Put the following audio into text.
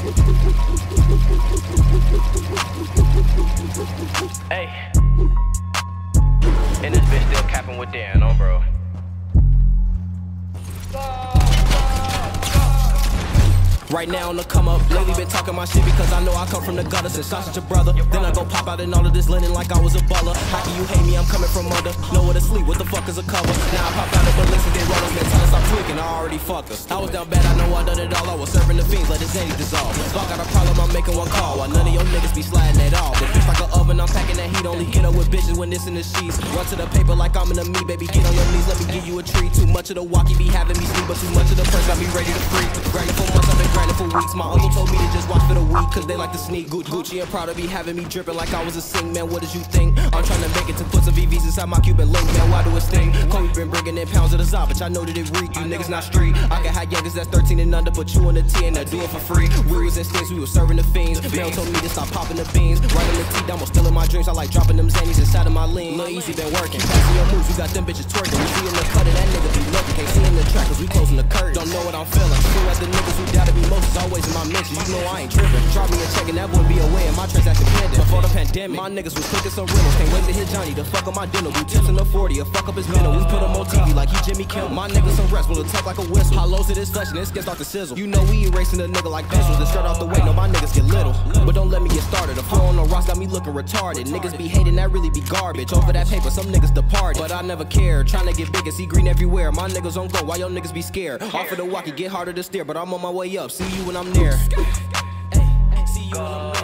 Hey. And this bitch still capping with Dan, on bro. Right now on the come up, lately been talking my shit because I know I come from the gutter since sausage a brother. Then I go pop out in all of this linen like I was a baller. How can you hate me? I'm coming from under. Nowhere to sleep. What the fuck is a cover? Now I pop out of ballistic, they roll us, man. Tell us I'm. I already fucked. I was down bad, I know I done it all. I was serving the fiends, let his head dissolve. If I got a problem, I'm making one call. Why none of your niggas be sliding at all? The bitch like an oven, I'm packing that heat. Only get up with bitches when this in the sheets. Run to the paper like I'm in a me, baby. Get on your knees, let me give you a treat. Too much of the walkie be having me sleep, but too much of the press got me ready to freak. Grinding for months, I've been grinding for weeks. My uncle told me to just watch for the week, cause they like to sneak. Gucci and Prada be having me dripping like I was a sing, man. What did you think? I'm trying to make it to put some VVs inside my Cuban link, man. Why do it stink? pounds of the zombie, bitch. I know that it reek. You niggas not street. I got high youngers that's 13 and under, but you on the T and I do it for free. We was in stinks, we was serving the fiends. Mel told me to stop popping the beans. Running the teeth, almost stealing my dreams. I like dropping them zannies inside of my lean. Lil Easy been working. See your moves, you got them bitches twerking. We see in the of that nigga be looking. Can't see in the track, cause we closing the curtain. Don't know what I'm feeling. True as the niggas who doubted me most is always in my mentions. You know I ain't tripping. Drop me a check and that would be away. way in my transaction the pandemic, my niggas was cooking some rentals. Can't wait to hit Johnny to fuck up my dinner. We tips in the 40 or fuck up his middle. We put him on TV like he Jimmy Kimmel. My niggas some rest will attack like a whistle. Hollows to this flesh and this gets off the sizzle. You know we erasing a nigga like pencils. The straight off the way, no, my niggas get little. But don't let me get started. The flow on the rocks got me looking retarded. Niggas be hating, that really be garbage. Over that paper, some niggas departed. But I never care. Trying to get big and see green everywhere. My niggas on go, why your niggas be scared? Off of the walkie, get harder to steer. But I'm on my way up. See you when I'm near. See you when I'm